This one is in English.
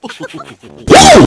Woo!